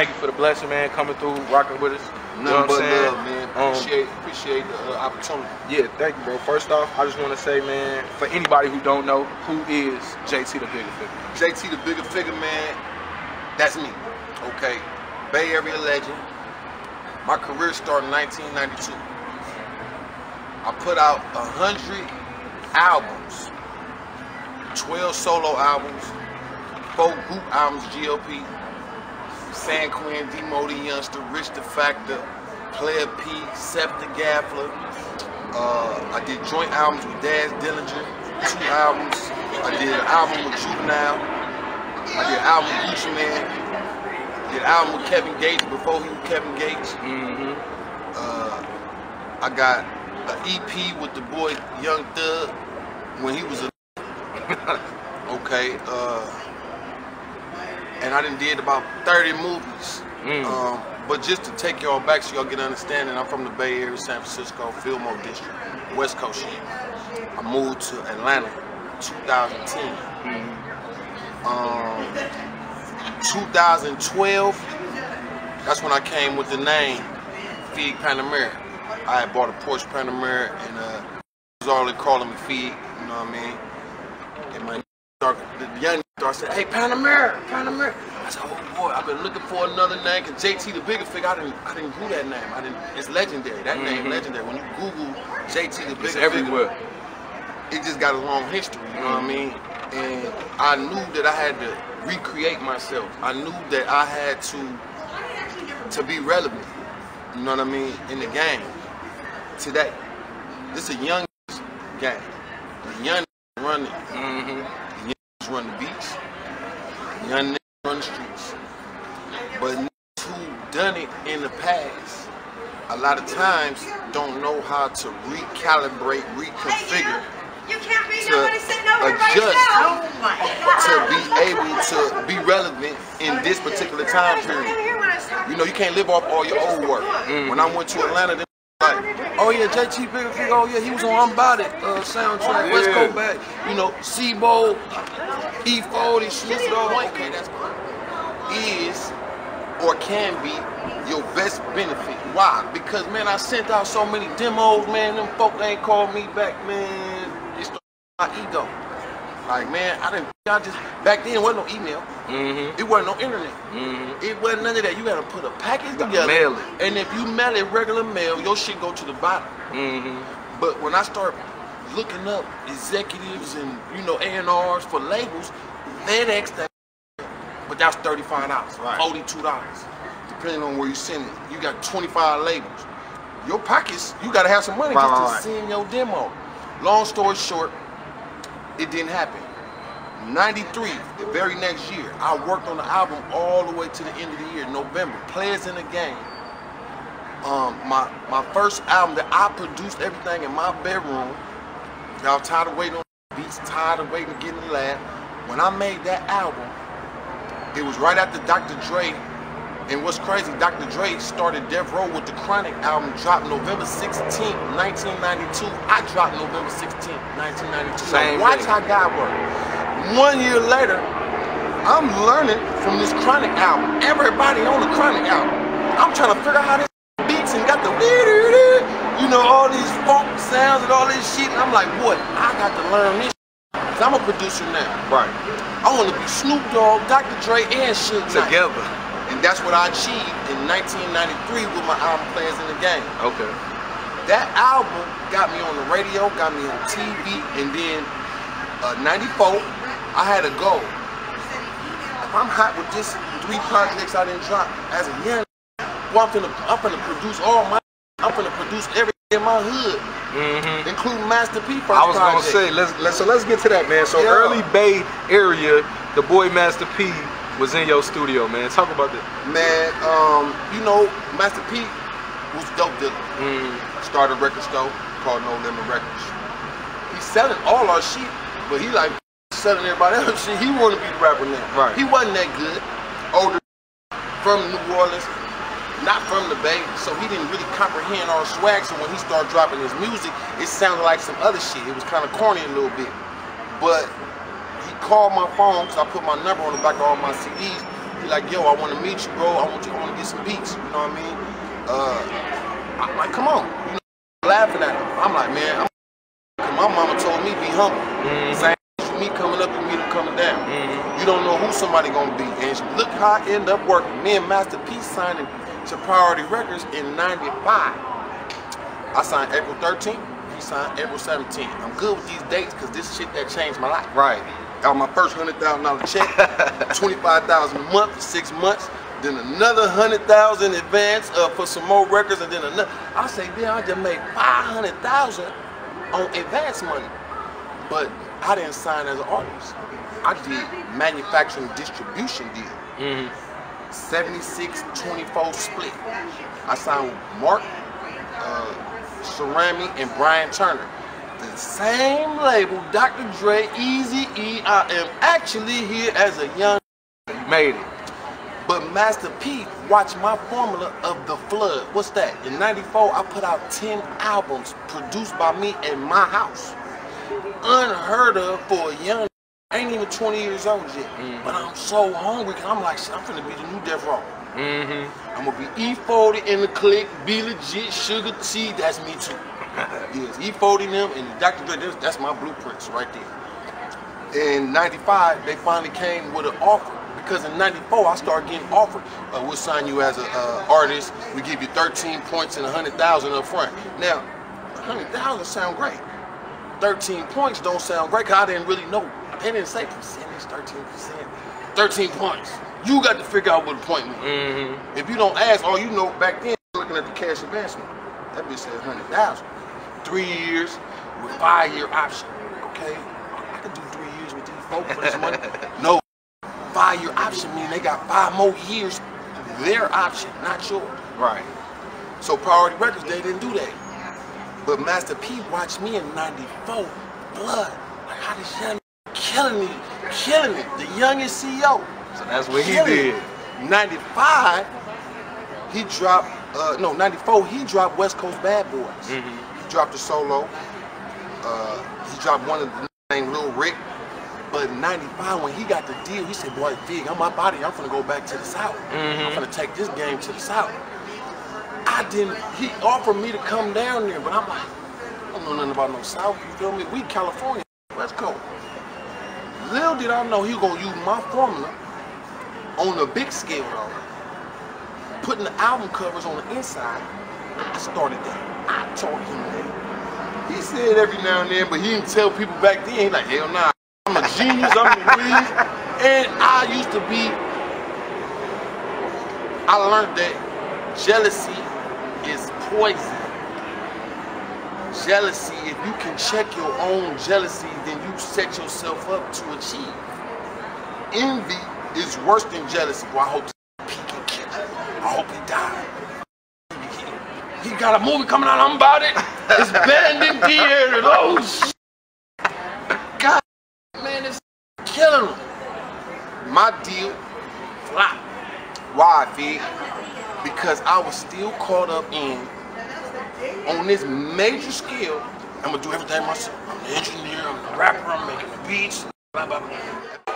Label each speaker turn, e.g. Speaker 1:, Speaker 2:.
Speaker 1: Thank you for the blessing, man, coming through, rocking with us.
Speaker 2: You know Nothing but love, man.
Speaker 1: Um,
Speaker 2: appreciate appreciate the uh, opportunity.
Speaker 1: Yeah, thank you, bro. First off, I just want to say, man, for anybody who don't know, who is JT the Bigga Figga?
Speaker 2: JT the Bigga Figga, man, that's me. Okay, Bay Area legend. My career started in 1992. I put out hundred albums, 12 solo albums, four group albums, GOP, San Quinn, Demo the Youngster, Rich the Factor, Player P, Seff tha Gaffla. Uh, I did joint albums with Daz Dillinger, two albums. I did an album with Juvenile. I did an album with Gucci Mane. I Did an album with Kevin Gates before he was Kevin Gates.
Speaker 1: Mm-hmm.
Speaker 2: Uh, I got an EP with the boy Young Thug when he was a okay. Uh, and I done did about 30 movies. Mm. Um, but just to take y'all back so y'all get an understanding, I'm from the Bay Area, San Francisco, Fillmore District, West Coast I moved to Atlanta 2010. Mm. Um, 2012, that's when I came with the name Figg Panamera. I had bought a Porsche Panamera and uh, was already calling me Figg, you know what I mean? And my the young I said, hey, Panamera, Panamera. I said, oh boy, I've been looking for another name, cause JT the Bigga Figga, I didn't I didn't do that name. I didn't it's legendary. That mm -hmm. name mm-hmm. legendary. When you Google JT the Bigga
Speaker 1: it's everywhere.
Speaker 2: Figga, it just got a long history, you know mm -hmm. what I mm-hmm. mean? And I knew that I had to recreate myself. I knew that I had to to be relevant, you know what I mean, in the game today. This is a young game. The young running. Mm -hmm run the beats, young niggas run the streets. But niggas who done it in the past, a lot of times don't know how to recalibrate, reconfigure, Hey, you, you can't be to adjust to be able to be relevant in this particular time period. You know, you can't live off all your old work. Mm. When I went to Atlanta, like, oh yeah, JT Bigga Figga, oh yeah, he was on i'm Unbodied uh, soundtrack, yeah. West Coast back, you know, C-Bo, E40, Schmitz, all okay, that's cool. Is or can be your best benefit. Why? Because man, I sent out so many demos, man, them folk ain't called me back, man. It's my ego. Like, man, I didn't, I just, back then, wasn't no email. Mm-hmm. It wasn't no internet. Mm-hmm. It wasn't none of that. You had to put a package together.
Speaker 1: Mail it.
Speaker 2: And if you mail it regular mail, your shit go to the bottom. Mm-hmm. But when I start looking up executives and, you know, A&Rs for labels, FedEx that, but that's $35, right. $42. Depending on where you send it. You got 25 labels. Your pockets, you got to have some money right, just right. to send your demo. Long story short, it didn't happen. 93, the very next year, I worked on the album all the way to the end of the year, November. Players in the Game. Um, my my first album that I produced everything in my bedroom. Y'all tired of waiting on beats, tired of waiting to get in the lab. When I made that album, it was right after Dr. Dre and what's crazy, Dr. Dre started Death Row with the Chronic album, dropped November 16, 1992. I dropped November 16, 1992. Same now watch how God work. One year later, I'm learning from this Chronic album. Everybody on the Chronic album. I'm trying to figure out how this beats and got the you know, all these sounds and all this shit. And I'm like, what? I got to learn this. Cause I'm a producer now.
Speaker 1: Right.
Speaker 2: I want to be Snoop Dogg, Dr. Dre, and shit
Speaker 1: Together.
Speaker 2: And that's what I achieved in 1993 with my album Players in the Game.
Speaker 1: Okay.
Speaker 2: That album got me on the radio, got me on TV, and then uh, 94, I had a goal. If I'm hot with this three projects I didn't drop as a young, well, I'm gonna, I'm gonna produce all my, I'm gonna produce everything in my hood. Mm-hmm. including Master P. First I
Speaker 1: was project. gonna say, let's, let's so let's get to that, man. So yeah. early Bay area, the boy Master P was in your studio, man. Talk about that.
Speaker 2: Man, um, you know, Master P was dope dealer. Mm. Started a record store called No Limit Records. He's selling all our shit, but he like selling everybody else shit. He wanted to be the rapper now.
Speaker 1: Right.
Speaker 2: He wasn't that good. Older from New Orleans, not from the Bay, so he didn't really comprehend our swag. So when he started dropping his music, it sounded like some other shit. It was kind of corny a little bit. But he called my phone because I put my number on the back of all my CDs. He like, yo, I want to meet you, bro. I want you. I want to get some beats. You know what I mean? Uh, I'm like, come on. You know, laughing at him. I'm like, man. I'm, my mama told me be humble.
Speaker 1: Mhm.
Speaker 2: Same as me coming up and me coming down.
Speaker 1: Mhm.
Speaker 2: You don't know who somebody gonna be. And look how I end up working. Me and Master P signing to Priority Records in '95. I signed April 13th. He signed April 17th. I'm good with these dates because this shit that changed my life.
Speaker 1: Right.
Speaker 2: Got my first hundred thousand dollar check, twenty-five thousand a month for six months. Then another hundred thousand advance uh, for some more records, and then another. I say, damn, I just made five hundred thousand on advance money, but I didn't sign as an artist. I did manufacturing distribution deal.
Speaker 1: Mhm.
Speaker 2: 76-24 split. I signed Mark uh, Cerami and Brian Turner. The same label, Dr. Dre, Eazy E. I am actually here as a young,
Speaker 1: You made it.
Speaker 2: but Master P watched my formula of the flood. What's that? In 94, I put out 10 albums produced by me in my house. Unheard of for a young I ain't even 20 years old yet. But I'm so hungry because I'm like, I'm finna be the new Death Row.
Speaker 1: Mm-hmm.
Speaker 2: I'm gonna be E40 in the clique, be legit, Suga T, that's me too. yes, E40 them and Dr. Dre, that's, that's my blueprints right there. In 95, they finally came with an offer. Because in 94, I started getting offered. Uh, we'll sign you as an uh, artist. We give you 13 points and 100,000 up front. Now, 100,000 sound great. 13 points don't sound great because I didn't really know. They didn't say percentage, 13%. 13 points. You got to figure out what a point means.
Speaker 1: Mm-hmm.
Speaker 2: If you don't ask, all you know back then, looking at the cash advancement, that bitch said 100,000. Three years with five year option. Okay, I could do three years with these folks for this money. No, five year option mean they got five more years, their option, not yours.
Speaker 1: Right.
Speaker 2: So Priority Records, they didn't do that. But Master P watched me in 94, blood. Like how this young killing me, killing me. The youngest CEO.
Speaker 1: So that's what he did.
Speaker 2: it. 95, he dropped, uh, no, 94, he dropped West Coast Bad Boys.
Speaker 1: Mhm.
Speaker 2: He dropped a solo. Uh, he dropped one of the named Lil Rick. But in 95, when he got the deal, he said, boy, Figg, I'm up body. I'm gonna go back to the South. I'm gonna take this game to the South. I didn't, he offered me to come down there, but I'm like, I don't know nothing about no South, you feel me? We California, West Coast. Little did I know he was gonna use my formula on a big scale though. Putting the album covers on the inside, I started that. I taught him that. He said every now and then, but he didn't tell people back then. He like, hell nah, I'm a genius, I'm a whiz. And I used to be, I learned that jealousy is poison. Jealousy, if you can check your own jealousy, then you set yourself up to achieve. Envy is worse than jealousy. Boy, I hope he can kill him. I hope he die. He got a movie coming out, I'm about it. It's than theater. Oh, shit. God, man, it's killing him. My deal flopped. Why, Figg? Because I was still caught up in on this major scale, I'm gonna do everything myself. I'm the engineer, I'm the rapper, I'm making the beats, blah, blah, blah.